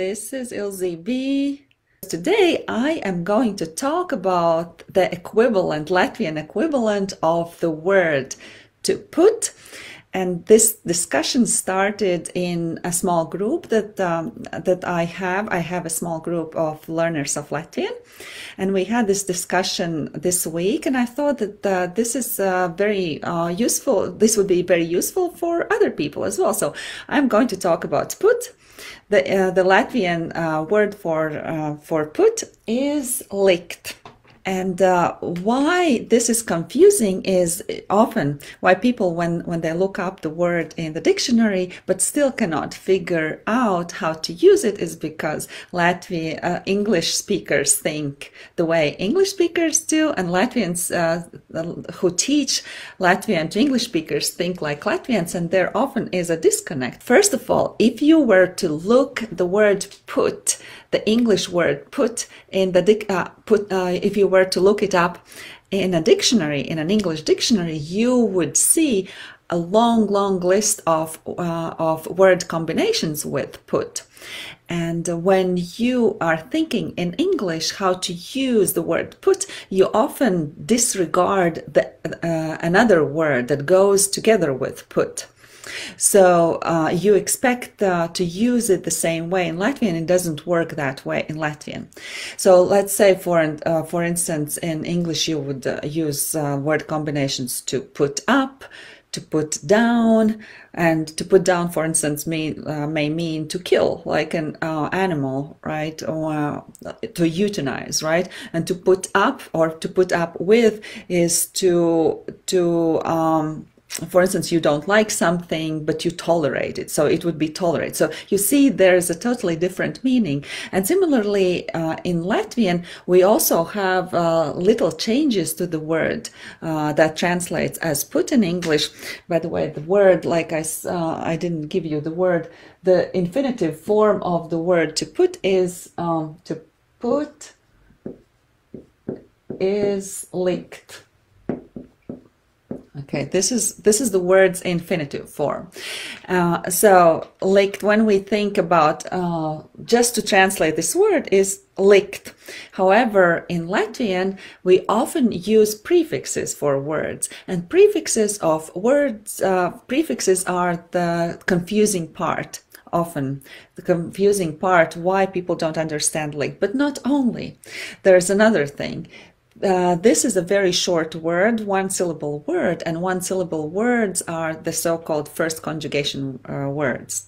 This is Ilze B. Today I am going to talk about the equivalent, Latvian equivalent of the word to put and this discussion started in a small group that um, that I have. I have a small group of learners of Latvian, and we had this discussion this week. And I thought that uh, this is uh, very uh, useful. This would be very useful for other people as well. So I'm going to talk about put. The uh, the Latvian uh, word for uh, for put is likt. And uh, why this is confusing is often why people, when, when they look up the word in the dictionary, but still cannot figure out how to use it, is because Latvian uh, English speakers think the way English speakers do, and Latvians uh, who teach Latvian to English speakers think like Latvians, and there often is a disconnect. First of all, if you were to look the word put, the English word put in the uh, put uh, if you were to look it up in a dictionary in an English dictionary you would see a long long list of uh, of word combinations with put and when you are thinking in English how to use the word put, you often disregard the, uh, another word that goes together with put. So uh, you expect uh, to use it the same way in Latvian. It doesn't work that way in Latvian. So let's say, for uh, for instance, in English you would uh, use uh, word combinations to put up, to put down, and to put down, for instance, may uh, may mean to kill, like an animal, right, or to euthanize, right, and to put up or to put up with is to to um, for instance, you don't like something, but you tolerate it. So it would be tolerate. So you see, there's a totally different meaning. And similarly, uh, in Latvian, we also have uh, little changes to the word uh, that translates as put in English. By the way, the word, like I, uh, I didn't give you the word, the infinitive form of the word to put is um, to put is likt Okay, this is this is the word's infinitive form. Uh, so, likt, when we think about uh, just to translate this word is likt. However, in Latvian, we often use prefixes for words, and prefixes of words uh, prefixes are the confusing part often the confusing part why people don't understand likt but not only there's another thing uh, this is a very short word, one syllable word, and one syllable words are the so-called first conjugation uh, words.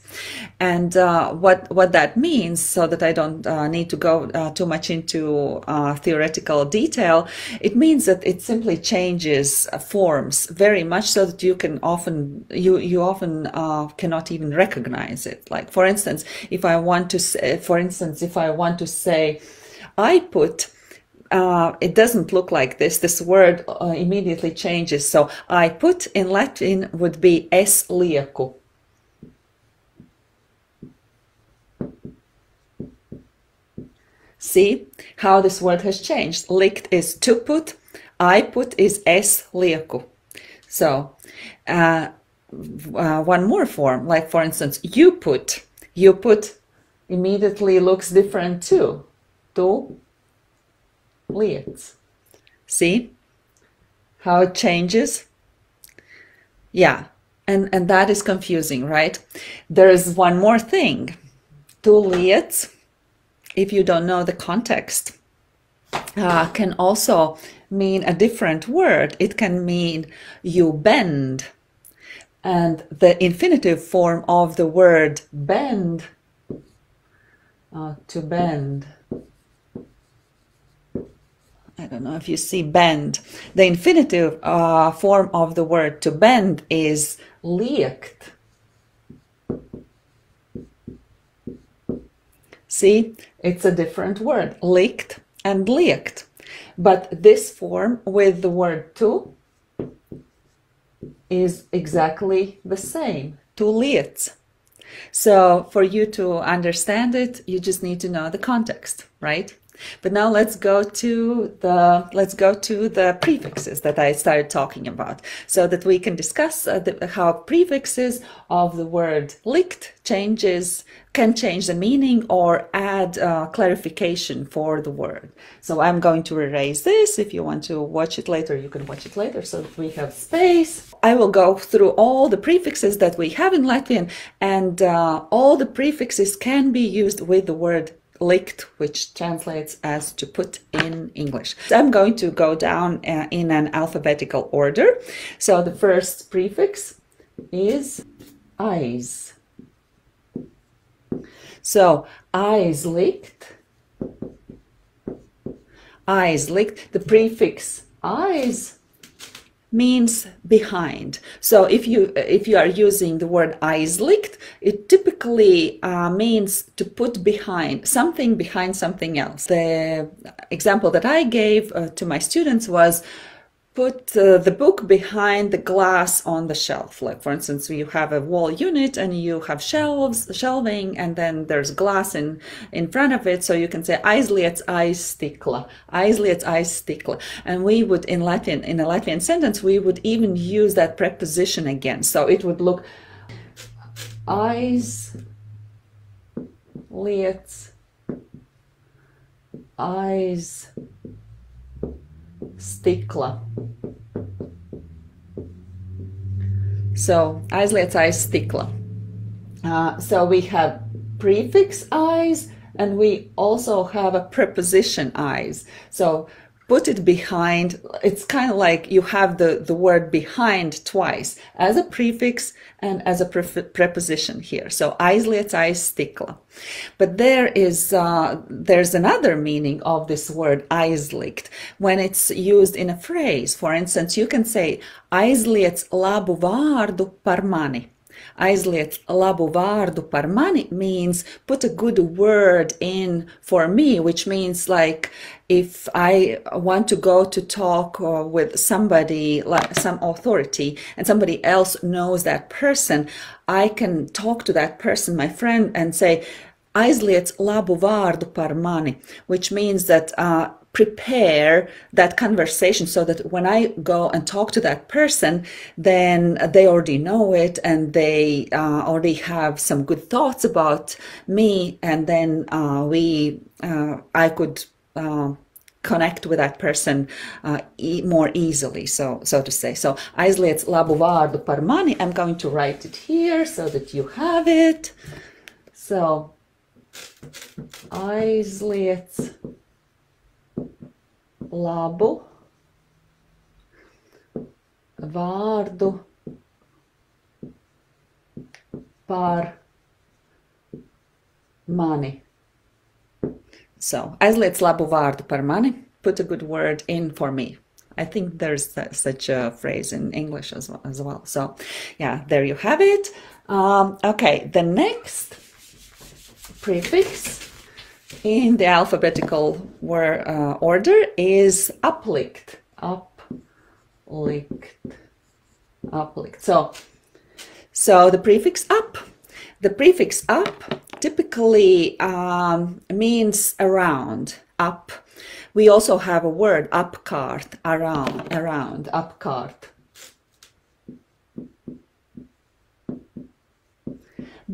And uh, what what that means, so that I don't uh, need to go uh, too much into theoretical detail, it means that it simply changes forms very much, so that you can often you you often cannot even recognize it. Like for instance, if I want to say, for instance, if I want to say, I put uh, it doesn't look like this. This word uh, immediately changes. So I put in Latvian would be es lieku. See how this word has changed. Likt is to put, I put is es lieku. So uh, uh, one more form, like for instance, you put, you put immediately looks different too. Tu liec. See how it changes? Yeah, and, and that is confusing, right? There's one more thing. Tu liec, if you don't know the context, uh, can also mean a different word. It can mean you bend. And the infinitive form of the word bend, uh, to bend, I don't know if you see bend. The infinitive uh, form of the word to bend is liekt. See, it's a different word, likt and liekt. But this form with the word to is exactly the same, to liec. So for you to understand it, you just need to know the context, right? But now let's go to the let's go to the prefixes that I started talking about, so that we can discuss uh, the, how prefixes of the word likt changes can change the meaning or add uh, clarification for the word. So I'm going to erase this. If you want to watch it later, you can watch it later so we have space. I will go through all the prefixes that we have in Latvian and uh, all the prefixes can be used with the word likt, which translates as to put in English. So I'm going to go down uh, in an alphabetical order. So the first prefix is aiz. So aizlikt, eyes licked. the prefix aiz means behind. So if you if you are using the word aizlikt, it typically uh, means to put behind something behind something else. The example that I gave uh, to my students was put uh, the book behind the glass on the shelf. Like for instance, you have a wall unit and you have shelves, shelving, and then there's glass in, in front of it. So you can say aizliec aizstikla, aizliec aizstikla. And we would, in Latvian, in a Latvian sentence, we would even use that preposition again. So it would look aizliec, aiz, stikla. So aizliec aiz stikla. Uh, so we have prefix aiz and we also have a preposition aiz. So put it behind. It's kind of like you have the, the word behind twice as a prefix and as a pre preposition here. So aizliec aizstikla. But there is uh, there's another meaning of this word aizlikt when it's used in a phrase. For instance, you can say aizliec labu vārdu par mani aizliec labu vārdu par mani means put a good word in for me, which means like if I want to go to talk uh, with somebody, like some authority, and somebody else knows that person, I can talk to that person, my friend, and say, aizliec labu vārdu par mani, which means that uh, prepare that conversation so that when I go and talk to that person, then they already know it and they uh, already have some good thoughts about me, and then uh, we, uh, I could. Uh, connect with that person uh, e more easily, so so to say. So aizliec labu vārdu par mani. I'm going to write it here so that you have it. So aizliec labu vārdu par mani. So, aizliec labu vārdu par mani. Put a good word in for me. I think there's such a phrase in English as well. As well. So, yeah, there you have it. Um, okay, the next prefix in the alphabetical word, uh, order is aplikt. Uplicht. Uplicht. So, so the prefix ap. The prefix ap typically um, means around, up. We also have a word, apkārt, around, around, apkārt.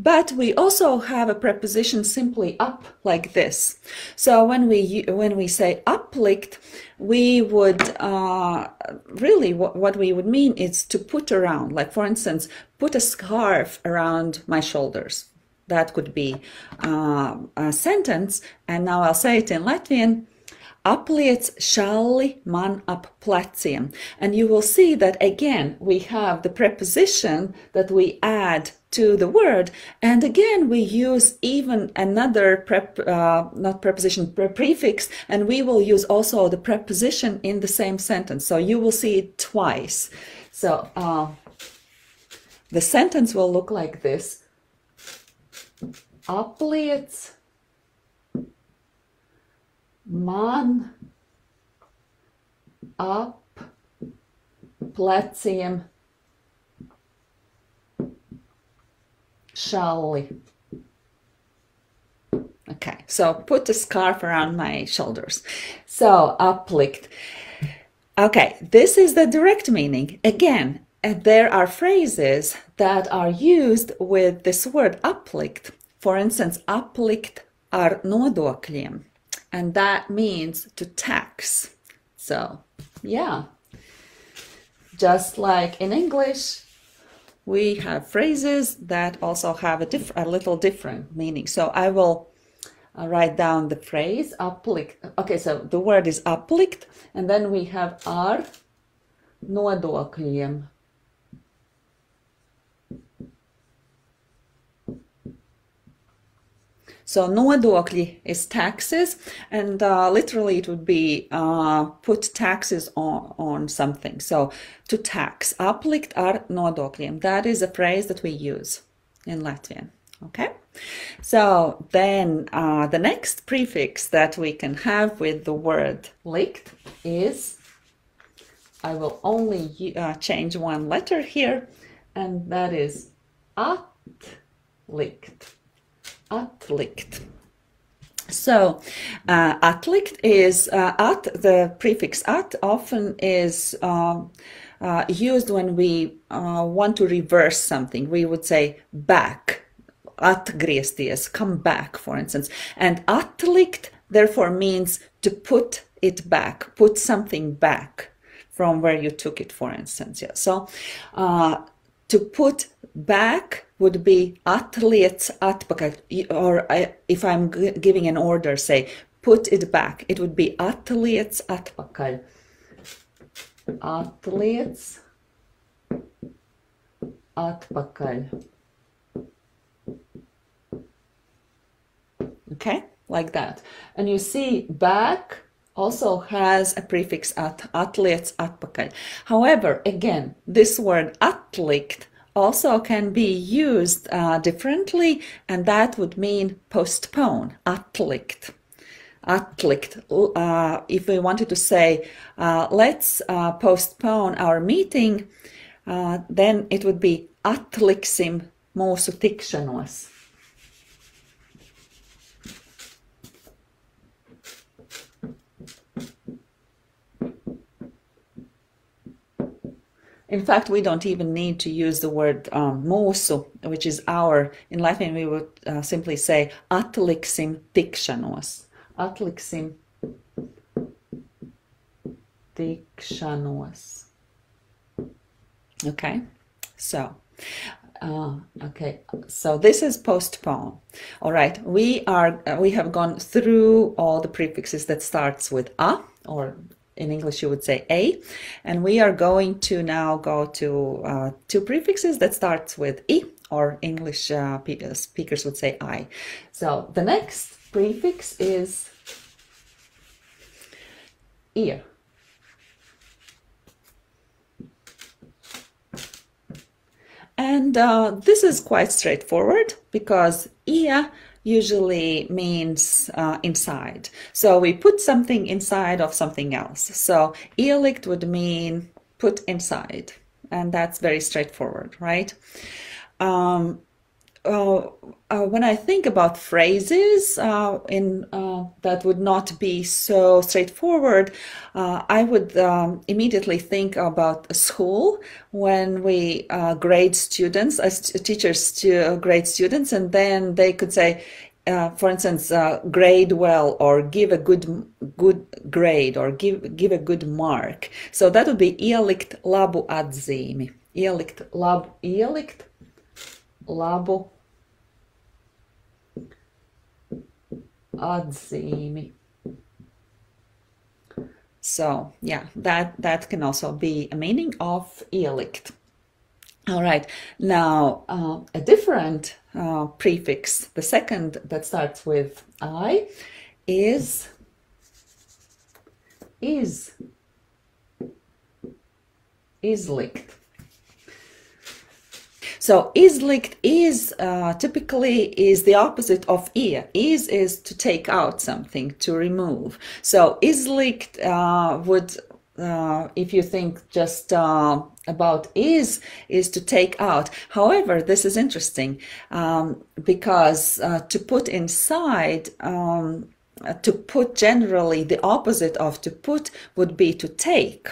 But we also have a preposition simply ap like this. So when we when we say aplikt, we would uh, really what, what we would mean is to put around. Like for instance, put a scarf around my shoulders. That could be uh, a sentence. And now I'll say it in Latvian. Apliec šalli man ap. And you will see that again, we have the preposition that we add to the word. And again, we use even another prep, uh, not preposition, pre prefix, and we will use also the preposition in the same sentence. So you will see it twice. So uh, the sentence will look like this. Apliec man ap pleciem šalli. Okay, so put a scarf around my shoulders. So aplikt. Okay, this is the direct meaning. Again, uh, there are phrases that are used with this word aplikt. For instance, aplikt ar nodokļiem. And that means to tax. So, yeah. Just like in English, we have phrases that also have a, diff- a little different meaning. So I will uh, write down the phrase aplikt. Okay, so the word is aplikt, and then we have ar nodokļiem. So nodokļi is taxes, and uh, literally it would be uh, put taxes on, on something. So to tax, aplikt ar nodokļiem. That is a phrase that we use in Latvian. Okay. So then uh, the next prefix that we can have with the word likt is, I will only uh, change one letter here, and that is atlikt. Atlikt. So, uh, atlikt is uh, at the prefix at often is um, uh, used when we uh, want to reverse something. We would say back, atgriezties, come back, for instance. And atlikt therefore means to put it back, put something back from where you took it, for instance. Yeah. So, uh, to put back would be atliec atpakaļ, or if I'm giving an order, say put it back, it would be atliec atpakaļ. Atliec atpakaļ. Okay, like that. And you see back also has a prefix at, atliec atpakaļ. However, again, this word atlikt also can be used uh, differently, and that would mean postpone, atlikt. Atlikt. Uh, if we wanted to say, uh, let's uh, postpone our meeting, uh, then it would be atliksim mūsu tikšanos. In fact, we don't even need to use the word um, mūsu, which is our. In Latvian, we would uh, simply say atliksim tikšanos. Atliksim tikšanos. Okay, so. Uh, okay, so this is postpone. All right, we are uh, we have gone through all the prefixes that starts with a or in English you would say a, and we are going to now go to uh, two prefixes that starts with e, or English uh, speakers would say I. So the next prefix is ie. And uh, this is quite straightforward because ie usually means uh, inside. So we put something inside of something else. So ielikt would mean put inside. And that's very straightforward, right? Um, uh, uh, when I think about phrases uh, in uh, that would not be so straightforward, uh, I would um, immediately think about a school when we uh, grade students as teachers to grade students, and then they could say, for instance, grade well or give a good good grade or give give a good mark. So that would be ielikt labu atzīmi. Ielikt labu ielikt labu atzīmi. So yeah, that that can also be a meaning of ielikt. All right, now uh, a different uh, prefix, the second that starts with I, is is izlikt. So izlikt is uh, typically is the opposite of ie. Is is to take out something, to remove. So izlikt uh, would uh, if you think just uh, about is is to take out however this is interesting um, because uh, to put inside um, to put generally the opposite of to put would be to take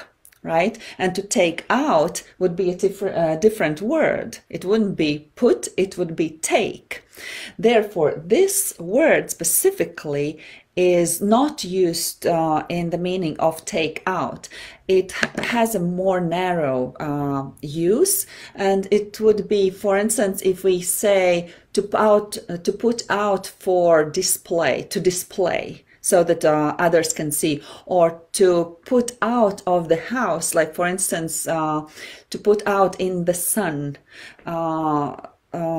right? And to take out would be a different, uh, different word. It wouldn't be put, it would be take. Therefore, this word specifically is not used uh, in the meaning of take out. It has a more narrow uh, use, and it would be, for instance, if we say to out to put out for display, to display so that uh, others can see. Or to put out of the house like for instance uh, to put out in the sun uh,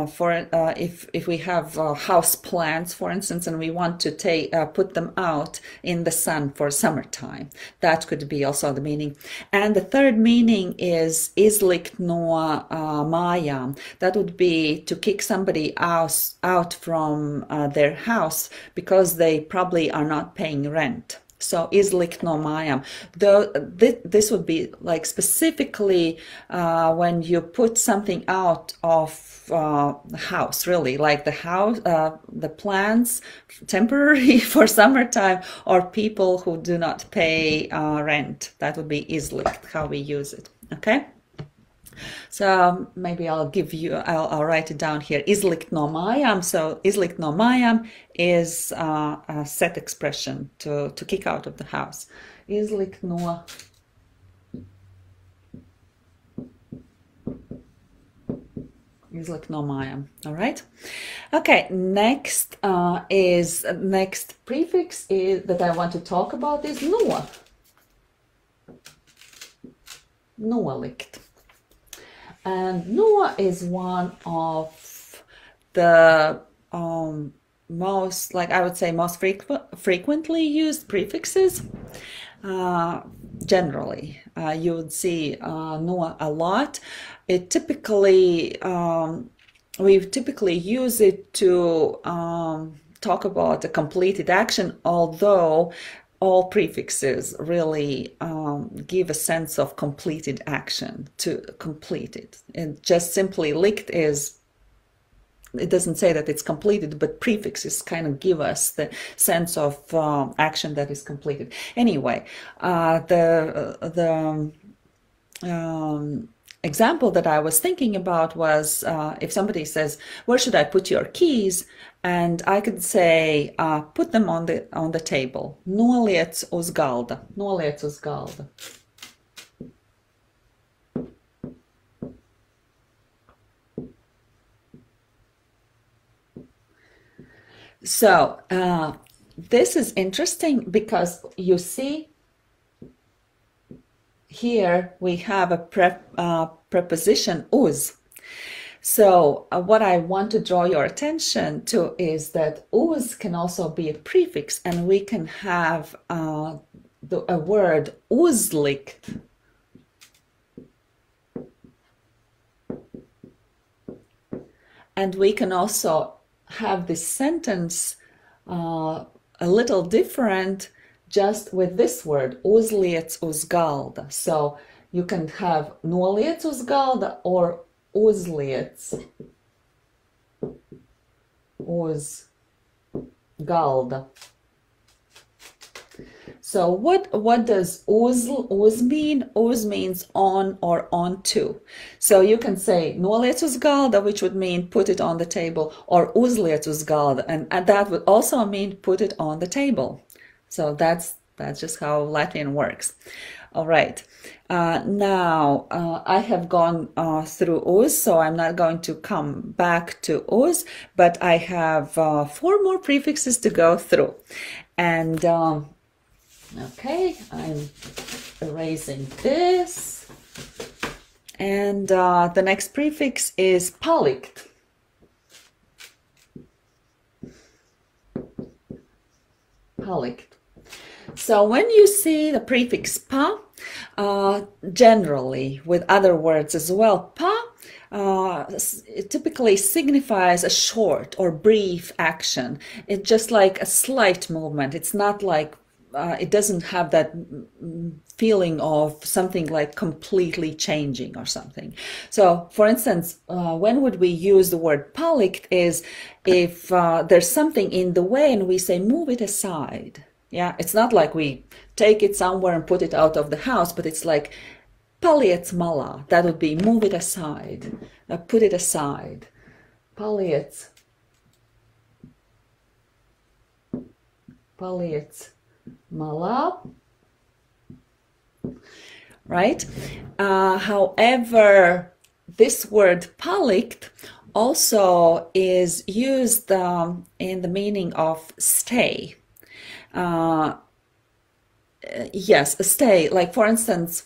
for uh, if if we have uh, house plants, for instance, and we want to take uh, put them out in the sun for summertime, that could be also the meaning. And the third meaning is izlikt noa uh, maya. That would be to kick somebody out out from uh, their house because they probably are not paying rent. So izlikt no mājām. Though this would be like specifically uh, when you put something out of uh, house really. Like the house uh, the plants temporary for summertime or people who do not pay uh, rent. That would be easily how we use it. Okay so maybe I'll give you, I'll, I'll write it down here. Izlikt no mājām. So izlikt no mājām is uh, a set expression to, to kick out of the house. Izlikt no like nomaya. All right. Okay. Next uh, is next prefix is that I want to talk about is no. Nolikt. And no is one of the um, most, like I would say, most frequent, frequently used prefixes. Uh, generally, uh, you would see uh, no a lot it typically um, we typically use it to um, talk about a completed action, although all prefixes really um, give a sense of completed action to complete it. And just simply likt is, it doesn't say that it's completed, but prefixes kind of give us the sense of um, action that is completed. Anyway, uh, the, the, um, example that I was thinking about was uh, if somebody says, "Where should I put your keys?" and I could say, uh, "Put them on the on the table." Noliec uz galda. Noliec uz galda. So uh, this is interesting because you see here we have a uh, preposition uz. So uh, what I want to draw your attention to is that uz can also be a prefix and we can have uh, the, a word uzlikt. And we can also have this sentence uh, a little different just with this word, uzliec uz galda. So you can have noliec uz galda or uzliec uz galda. So what what does uz, uz mean? Uz means on or onto. So you can say noliec uz galda, which would mean put it on the table, or uzliec uz galda, and, and that would also mean put it on the table. So that's that's just how Latvian works. All right. Uh, now uh, I have gone uh, through uz, so I'm not going to come back to uz, but I have uh, four more prefixes to go through. And um, okay, I'm erasing this. And uh, the next prefix is palikt. Palikt. So when you see the prefix pa, uh, generally with other words as well, pa uh, typically signifies a short or brief action. It's just like a slight movement. It's not like uh, it doesn't have that feeling of something like completely changing or something. So, for instance, uh, when would we use the word palikt is if uh, there's something in the way and we say move it aside. Yeah, it's not like we take it somewhere and put it out of the house, but it's like paliec mala. That would be move it aside, uh, put it aside. Paliec. Paliec mala. Right? Uh, however, this word palikt also is used um, in the meaning of stay. Uh, yes, stay. Like for instance,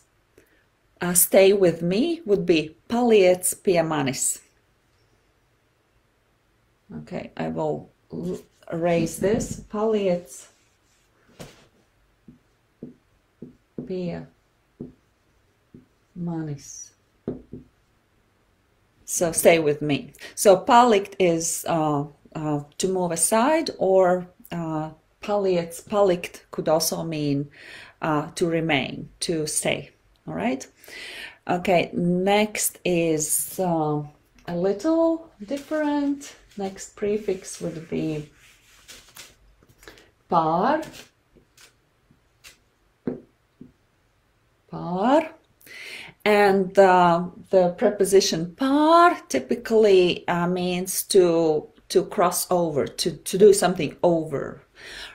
uh, stay with me would be paliec pie manis. Okay, I will erase this. Paliec pie manis. So stay with me. So palikt is uh, uh, to move aside or uh, paliec, palikt could also mean uh, to remain, to stay. All right. Okay, next is uh, a little different. Next prefix would be par. Par. And uh, the preposition par typically uh, means to to cross over, to, to do something over,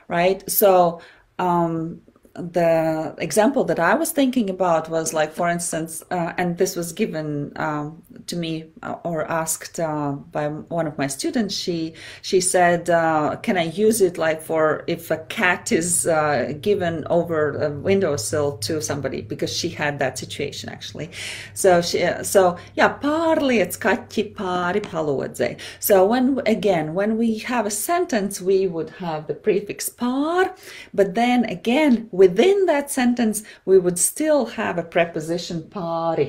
right? So um, the example that I was thinking about was like, for instance, uh, and this was given um, to me uh, or asked uh, by one of my students. She she said, uh, "Can I use it like for if a cat is uh, given over a windowsill to somebody?" Because she had that situation actually. So she uh, so yeah, pārliec kaķi pāri palodzei. So when again when we have a sentence, we would have the prefix pār, but then again with within that sentence, we would still have a preposition pāri.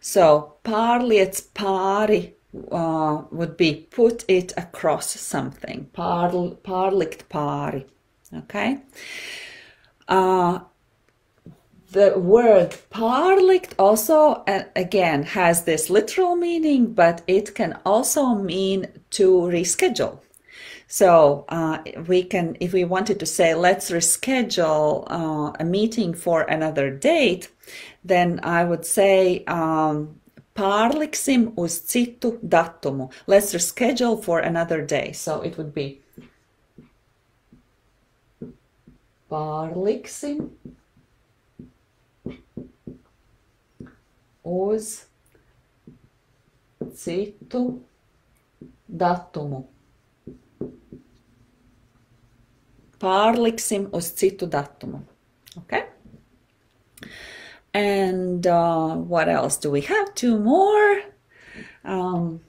So pārliec pāri uh, would be put it across something. Pār, pārlikt pāri. Okay. Uh, the word pārlikt also uh, again has this literal meaning, but it can also mean to reschedule. So uh, we can, if we wanted to say, let's reschedule uh, a meeting for another date, then I would say, um, pārliksim uz citu datumu. Let's reschedule for another day. So it would be pārliksim uz citu datumu. Pārliksim uz citu datumu. Okay? And uh, what else do we have? Two more. Um,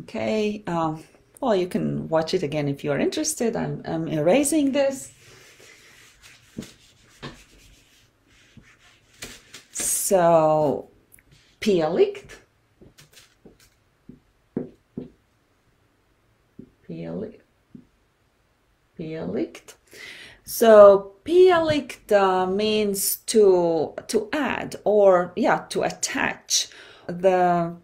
okay. Um, well, you can watch it again if you're interested. I'm, I'm erasing this. So. Pielikt pielikt. So pielikt uh, means to to add or yeah to attach. The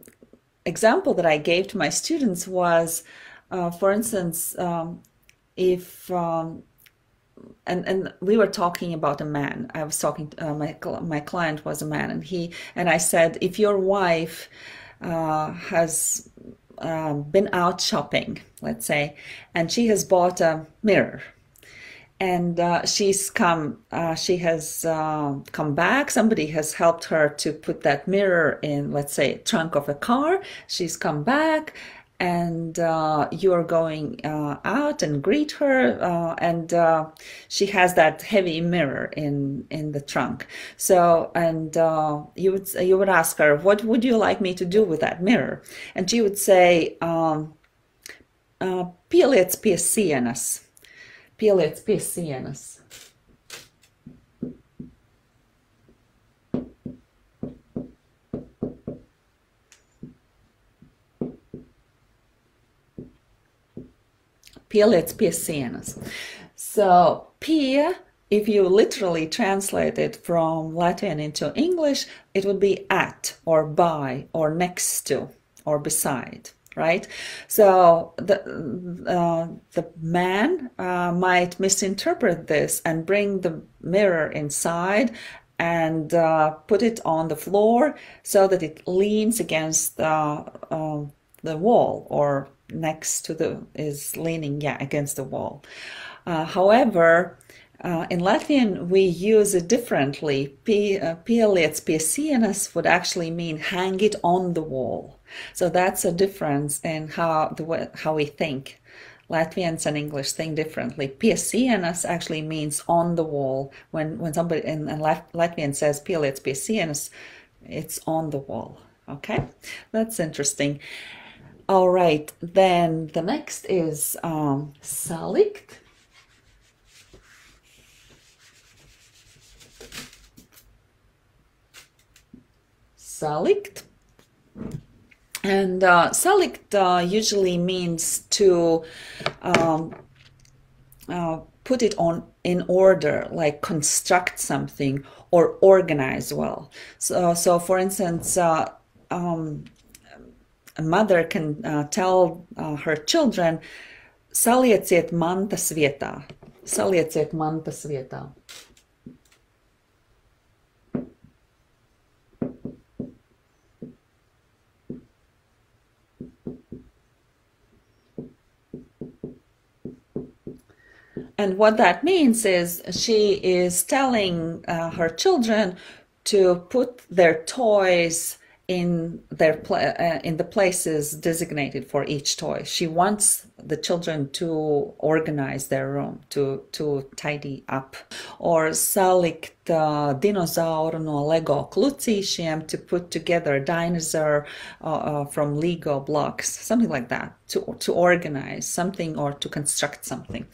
example that I gave to my students was, uh, for instance, um, if um, and and we were talking about a man. I was talking. To, uh, my my client was a man, and he and I said, if your wife uh, has um, been out shopping, let's say, and she has bought a mirror. And uh, she's come, uh, she has uh, come back. Somebody has helped her to put that mirror in, let's say, trunk of a car. She's come back and uh, you're going uh, out and greet her uh, and she has that heavy mirror in in the trunk so and you would you would ask her what would you like me to do with that mirror and she would say um, uh, pieliec pie pieliec pie sienas Pieliec pie sienas. So pie, if you literally translate it from Latvian into English, it would be at or by or next to or beside right? So the uh, the man uh, might misinterpret this and bring the mirror inside and uh, put it on the floor so that it leans against uh, um, the wall or next to the is leaning yeah against the wall. Uh, however, uh, in Latvian, we use it differently. Pieliec pie sienas would actually mean hang it on the wall. So that's a difference in how the how we think. Latvians and English think differently. Sienas actually means on the wall. When when somebody in, in Latvian says pieliec pie sienas, it's on the wall. Okay, that's interesting. All right, then the next is um, salikt. Salikt. And uh, salikt uh, usually means to um, uh, put it on in order, like construct something or organize well. So, so for instance, uh, um, a mother can uh, tell uh, her children, salieciet mantas vietā. Salieciet mantas vietā. And what that means is she is telling uh, her children to put their toys in their uh, in the places designated for each toy. She wants the children to organize their room, to to tidy up, or salikt dinosauru no Lego klucīšiem to put together a dinosaur uh, uh, from Lego blocks, something like that, to to organize something or to construct something.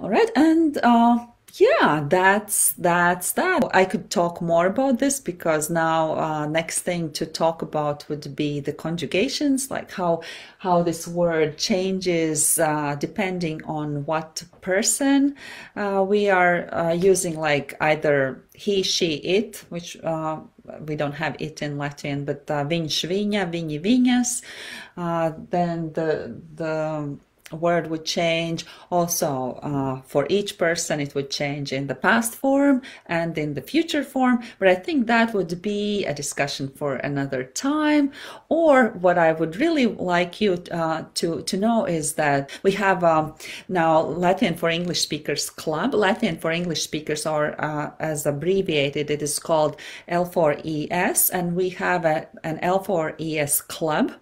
All right, and uh, yeah, that's that's that. I could talk more about this because now uh, next thing to talk about would be the conjugations, like how how this word changes uh, depending on what person uh, we are uh, using, like either he, she, it, which uh, we don't have it in Latvian, but uh, viņš, viņa, viņi, viņas. Uh, then the the word would change. Also, uh, for each person, it would change in the past form and in the future form. But I think that would be a discussion for another time. Or what I would really like you uh, to, to know is that we have um, now Latvian for English Speakers Club. Latvian for English Speakers are, uh, as abbreviated, it is called L4ES, and we have a, an L4ES club.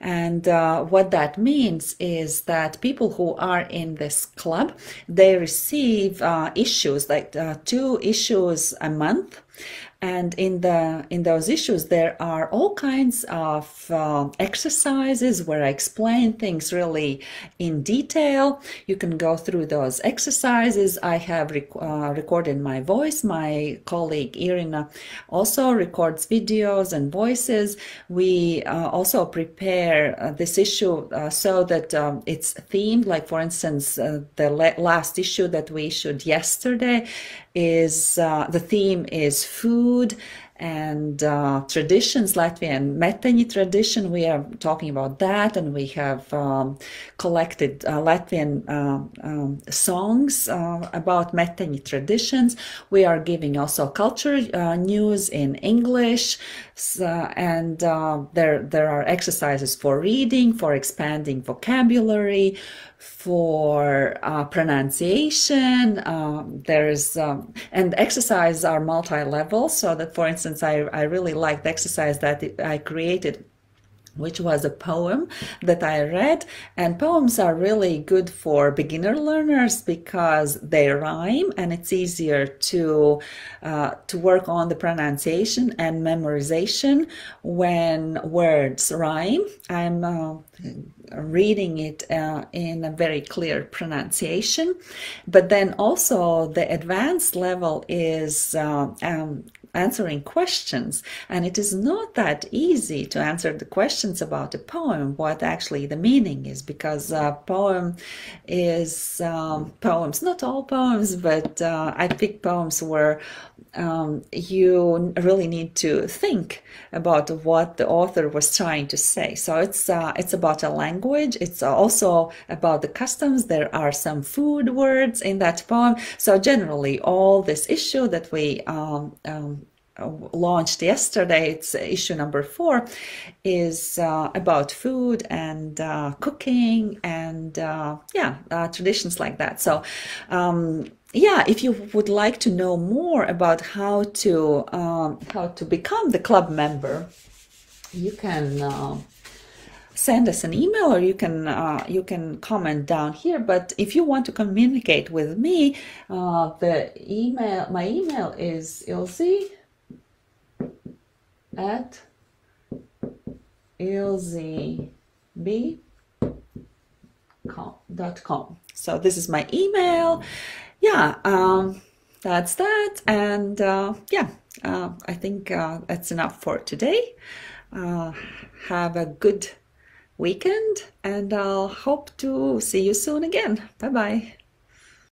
And uh, what that means is that people who are in this club, they receive uh, issues like uh, two issues a month and in the in those issues there are all kinds of uh, exercises where i explain things really in detail. You can go through those exercises. I have rec- uh, recorded my voice. My colleague irina also records videos and voices. We uh, also prepare uh, this issue uh, so that um, it's themed. Like for instance uh, the la- last issue that we issued yesterday is uh, the theme is food and uh, traditions, Latvian Meteņi tradition. We are talking about that, and we have um, collected uh, Latvian uh, um, songs uh, about Meteņi traditions. We are giving also culture uh, news in English, and uh, there there are exercises for reading, for expanding vocabulary for uh, pronunciation. Um, there's um, and exercises are multi-level. So that, for instance, I I really liked the exercise that I created which was a poem that I read. And poems are really good for beginner learners because they rhyme and it's easier to uh, to work on the pronunciation and memorization when words rhyme. I'm uh, reading it uh, in a very clear pronunciation. But then also the advanced level is uh, um, answering questions and it is not that easy to answer the questions about a poem what actually the meaning is because a poem is um, poems not all poems but uh, i pick poems where um, you really need to think about what the author was trying to say. So it's uh, it's about a language. It's also about the customs. There are some food words in that poem. So generally, all this issue that we um, um, launched yesterday, it's issue number four, is uh, about food and uh, cooking and uh, yeah, uh, traditions like that. So um, yeah, if you would like to know more about how to um, how to become the club member, you can uh, send us an email or you can uh, you can comment down here. But if you want to communicate with me, uh, the email my email is ilzi at ilzb.com. So this is my email yeah, um, that's that. And uh, yeah, uh, I think uh, that's enough for today. Uh, have a good weekend, and I'll hope to see you soon again. Bye bye.